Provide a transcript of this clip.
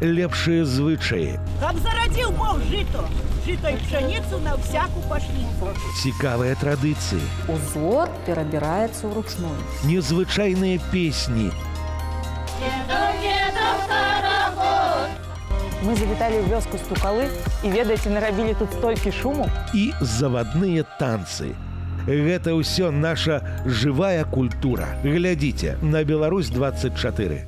лепшыя звычаі, Каб зарадзіў Бог жыто, жыто і пшаніцу на всяку пашніцу. цікавыя традыцыі, Узор перабіраецца ўручную. незвычайныя песні, Мы завіталі ў вёску стукалы і ведаеце, нарабілі тут столькі шуму. і завадныя танцы. Гэта ўсё наша жывая культура. Глядзіце на Беларусь 24.